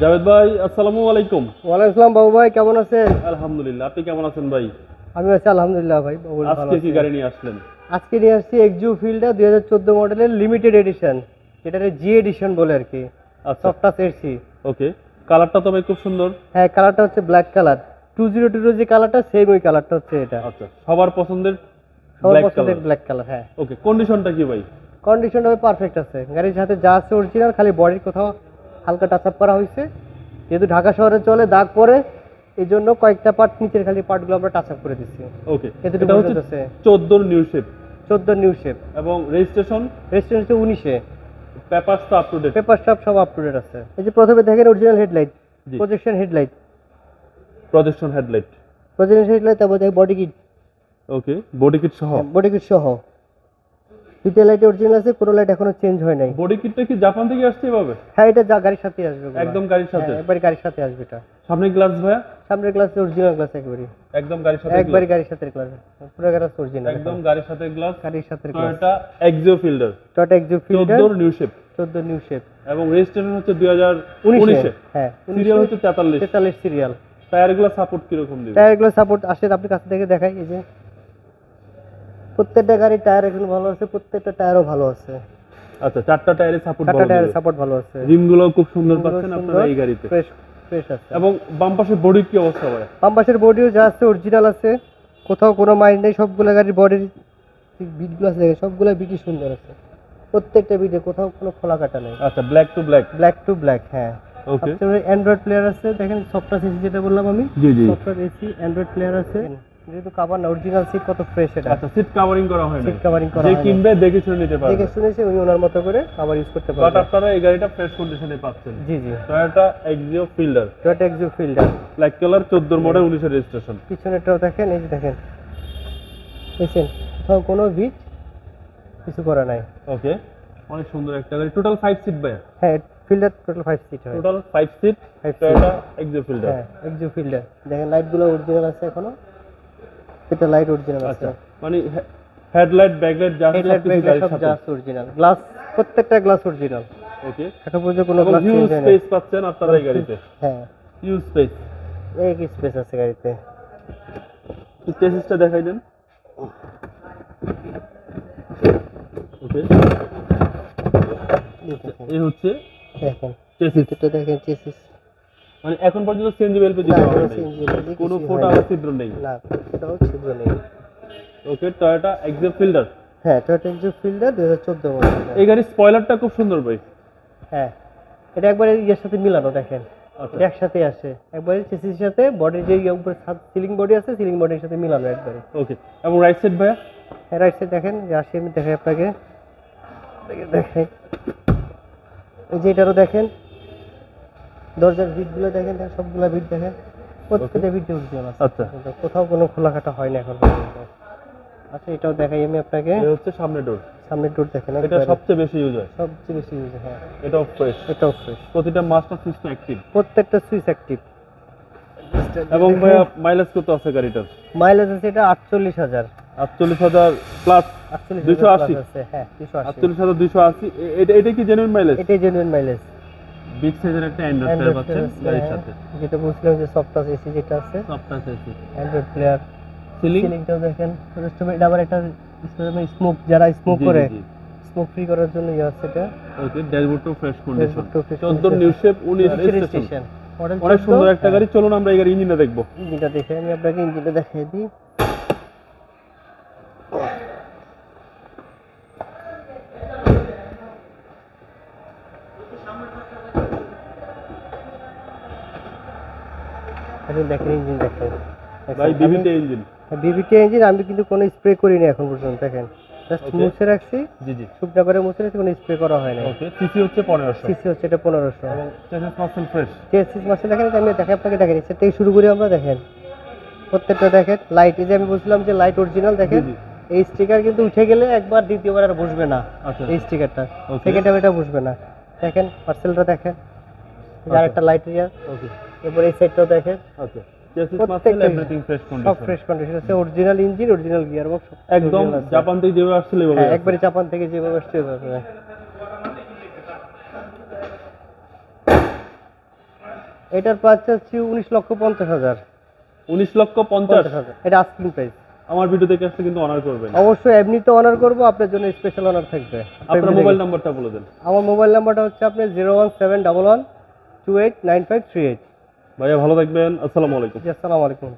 জাভেদ ভাই আসসালামু আলাইকুম। ওয়ালাইকুম আসসালাম বাবু ভাই কেমন আছেন? আলহামদুলিল্লাহ আপনি কেমন আছেন ভাই? আমি আছি আলহামদুলিল্লাহ ভাই আজকে কি গাড়ি নিয়ে আসলেন? আজকে নিয়ে আসছি এক্সিউ ফিল্ডার দুই হাজার চোদ্দ মডেলের লিমিটেড এডিশন যেটাকে জি এডিশন বলে আর কি। আচ্ছা। সফটাস এসি ওকে কালারটা তো ভাই খুব সুন্দর। হ্যাঁ কালারটা হচ্ছে black colour two zero two যে কালারটা সেম ওই কালারটা হচ্ছে এটা। আচ্ছা সবার পছন্দের সবার ব্ল্যাক পছন্দের কালার ব্ল্যাক কালার হ্যাঁ। ওকে কন্ডিশনটা কি ভাই? কন্ডিশনটা পারফেক্ট আছে। গাড়ির সাথে যা আছে অরিজিনাল খালি বডির কোথাও হালকা টাচ আপ করা হয়েছে। যেহেতু ঢাকা শহরে চলে দাগ পরে এই জন্য কয়েকটা পার্ট নিচের খালি পার্টগুলো আমরা টাচ আপ করে দিচ্ছি। ওকে এটা হচ্ছে বুঝতেছে। চোদ্দোর নিউ শেপ চোদ্দ নিউ শেপ এবং রেজিস্ট্রেশন রেজিস্ট্রেশন হচ্ছে উনিশে। পেপারস তো আপ টু ডেট পেপার সব সব আপ টু ডেট আছে। এই যে প্রথমে দেখেন original headlight. Projection headlight projection headlight projection headlight তারপর দেখেন body kit okay body kit সহ। বডি কিট সহ। দুইটা লাইট অরিজিনাল আছে কোনো লাইট এখনও চেঞ্জ হয় নাই। বডি কিটটা কি জাপান থেকে আসছে এভাবে? হ্যাঁ এটা যা গাড়ির সাথে আসবে একদম গাড়ির সাথে? হ্যাঁ, একবারে গাড়ির সাথে আসবে এটা। গ্লাস ভাইয়া? সামনের গ্লাস অরিজিনাল গ্লাস একবারে একদম গাড়ির সাথে একবারে গাড়ির সাথে গ্লাস পুরো গ্লাস অরিজিনাল একদম গাড়ির সাথে গ্লাস গাড়ির সাথে glass Toyota Axio Fielder Toyota Axio Fielder চোদ্দোর নিউ শেপ 14 নিউ শেপ এবং রেজিস্ট্রেশন হচ্ছে দুই হাজার উনিশে। হ্যাঁ সিরিয়াল হচ্ছে তেতাল্লিশ। 43 সিরিয়াল টায়ারগুলো সাপোর্ট কীরকম দিবে? টায়ারগুলো সাপোর্ট আসে আপনি কাছে থেকে দেখাই এই যে। প্রত্যেকটা গাড়ির টায়ার এখন ভালো আছে প্রত্যেকটা টায়ারও ভালো আছে। আচ্ছা চারটা টায়ারে সাপোর্ট চারটা টায়ারের সাপোর্ট ভালো আছে। রিমগুলো খুব সুন্দর পাচ্ছেন আপনারা এই গাড়িতে। ফ্রেশ ফ্রেশ আছে। এবং বাম পাশের বডির কি অবস্থা ভাই পাম্পাসের বডিও যা আছে অরিজিনাল আছে। কোথাও কোনো মাইন্ড নেই সবগুলো গাড়ির বডির বিটগুলো আছে সবগুলো বিটই সুন্দর আছে। প্রত্যেকটা বিটে কোথাও কোনো খোলা কাটা নেই। আচ্ছা black to black black to black হ্যাঁ। ওকে অ্যান্ড্রয়েড প্লেয়ার আছে দেখেন সফটওয়্যার এসি যেটা বললাম আমি জি জি। সফটওয়্যার এসি অ্যান্ড্রয়েড প্লেয়ার আছে। যেহেতু কাভার না অরিজিনাল সিট কত ফ্রেশ এটা? আচ্ছা সিট কভারিং করা হয় সিট কাভারিং করা যে কিনবে দেখে শুনে নিতে পারবে। দেখে শুনেছি উনি ওনার মতো করে আবার ইউজ করতে বাট পারবেন আপনারা এই গাড়িটা ফ্রেশ কন্ডিশনে পাচ্ছেন। জি জি। Toyota Axio Fielder Toyota Axio Fielder black colour চোদ্দোর মডেল উনিশের রেজিস্ট্রেশন পিছনেরটাও দেখেন এই যে দেখেন। দেখছেন? কোথাও কোনো বিচ কিছু করা নাই। ওকে অনেক সুন্দর একটা গাড়ি। টোটাল ফাইভ সিট ভাই হ্যাঁ ফিল্ডার টোটাল ফাইভ সিট হয়। Total five seat five Toyota Axio Fielder হ্যাঁ এক্সিউ ফিল্ডার দেখেন লাইটগুলো অরিজিনাল আছে এখনও। এটা লাইট অরিজিনাল আছে। আচ্ছা মানে হেডলাইট ব্যাকলাইট যা হেডলাইট সবকিছু সব যা অরিজিনাল গ্লাস প্রত্যেকটা গ্লাস অরিজিনাল ওকে এখন পর্যন্ত কোনো গ্লাস চেঞ্জ হয় না স্পেস পাচ্ছেন আপনারা এই গাড়িতে? হ্যাঁ। হিউজ স্পেস এই স্পেস আছে গাড়িতে? চেসিসটা দেখাই দেন। ওকে এই হচ্ছে দেখেন। চেসিস ভিতরটা দেখেন চেসিস মানে এখন পর্যন্ত সিএনজি এলপিজি কোনো ফোটা। ছিদ্র নেই। না এটাও ছিদ্র নেই। ওকে টয়োটা এক্সিও ফিল্ডার হ্যাঁ টয়োটা এক্সিউ ফিল্ডার দু হাজার চোদ্দ মডেল এই গাড়ির স্পয়লারটা খুব সুন্দর ভাই। হ্যাঁ এটা একবারে ইয়ের সাথে মিলানো দেখেন। আচ্ছা। এটা একসাথে আসে। একবারে চেসিসের সাথে বডির যে ইয়ে উপরে সিলিং বডি আছে সিলিং বডির সাথে মিলানো একবারে। ওকে এবং রাইট সাইড ভাইয়া? হ্যাঁ রাইট সাইড দেখেন যে আসি আমি দেখাই আপনাকে দেখাই। এই যে এটারও দেখেন দরজার ভিটগুলো দেখেন দেখেন, সবগুলা ভিট দেখেন। প্রত্যেকটা ভিটে অরিজিনাল আছে। আচ্ছা। কোথাও কোনো খোলাকাটা হয় না এখন পর্যন্ত। আচ্ছা এটাও দেখাই আমি আপনাকে। হচ্ছে সামনে ডোর সামনের ডোর দেখেন এটা সবচেয়ে বেশি ইউজ হয়। সবচেয়ে বেশি ইউজ হ্যাঁ এটাও ফ্রেশ এটাও ফ্রেশ প্রতিটা মাস্টার সুইচ অ্যাক্টিভ প্রত্যেকটা সুইচ অ্যাক্টিভ এবং ভাইয়া মাইলেজ কত আছে গাড়িটার? মাইলেজ আছে এটা আটচল্লিশ হাজার। আটচল্লিশ হাজার প্লাস আটচল্লিশ 280 আছে হ্যাঁ দুশো আশি। আটচল্লিশ হাজার দুইশো আশি। এ- এটা এটা কি জেনুইন মাইলেজ এটাই জেনুইন মাইলেজ বিগ সাইজের একটা অ্যান্ড্রয়েড প্লেয়ার পাচ্ছেন গাড়ির সাথে। যেটা বলছিলাম যে সফটওয়্যার এসি যেটা আছে। Software AC Android player ceiling সিলিংটাও দেখেন। রেস্টুরেন্ট আবার একটা স্মোক যারা স্মোক করে স্মোক ফ্রি করার জন্য ইয়ে আছে এটা। ওকে ড্যাশবোর্ডটাও ফ্রেশ কন্ডিশন ড্যাশবোর্ডটাও fresh নিউ শেপ উনিশ রেজিস্ট্রেশন অনেক সুন্দর একটা গাড়ি চলুন আমরা এই গাড়ি ইঞ্জিনটা দেখব। ইঞ্জিনটা দেখে আমি আপনাকে ইঞ্জিনটা দেখিয়ে দিই। এখন দেখেন ইঞ্জিন দেখেন। ভাই বিবিতে ইঞ্জিন বিবিটি ইঞ্জিন আমি কিন্তু কোনো স্প্রে করিনি এখন পর্যন্ত দেখেন। জাস্ট মুছে রাখছি জি জি। শুকনা করে মুছে রাখছি কোনো স্প্রে করা হয় না ওকে সিসি হচ্ছে পনেরোশো। সিসি হচ্ছে এটা পনেরোশো। এবং চেসিস মাসেল ফ্রেশ চেসিস মাসে দেখেন আমি দেখে আপনাকে দেখেন নিচে থেকে শুরু করি আমরা দেখেন। প্রত্যেকটা দেখেন লাইট এই যে আমি বলছিলাম যে লাইট অরিজিনাল দেখেন। এই স্টিকার কিন্তু উঠে গেলে একবার দ্বিতীয়বার আর বসবে না আচ্ছা এই স্টিকারটা. সেকেন্ড টাইম এটা বসবে না। দেখেন পার্সেলটা দেখেন। আচ্ছা। আরেকটা লাইট ইয়ার। ওকে এরপর এই সাইডটাও দেখেন। Original engine original gear box একদম জাপান থেকে যেভাবে আসছিল এভাবে হ্যাঁ। একবারে জাপান থেকে যেভাবে আসছে এটার প্রাইস হচ্ছে উনিশ লক্ষ পঞ্চাশ হাজার। উনিশ লক্ষ পঞ্চাশ? হাজার। এটা আস্কিং প্রাইস আমার ভিডিও দেখে আসলে কিন্তু অনার করবেন। অবশ্যই এমনিতে অনার করব আপনার জন্য স্পেশাল অনার থাকবে। আপনার মোবাইল নাম্বারটা বলে দেন। আমার মোবাইল নাম্বারটা হচ্ছে আপনার zero one seven double one two eight nine five three eight ভাইয়া ভালো থাকবেন আসসালামু আলাইকুম। আসসালামু আলাইকুম।